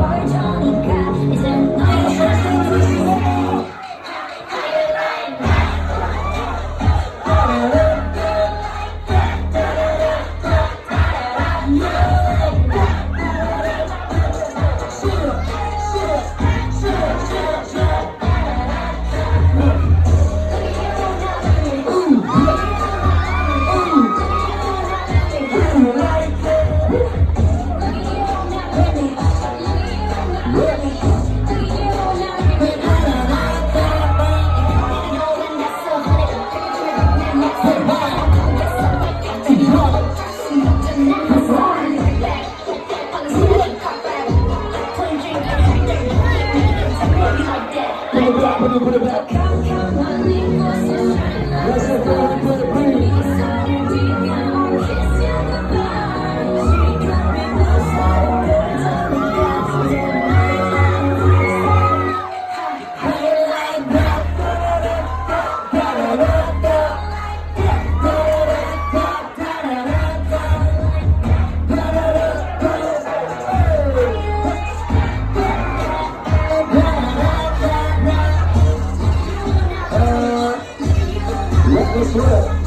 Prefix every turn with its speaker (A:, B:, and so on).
A: Gorgeous. put it back.
B: It's real.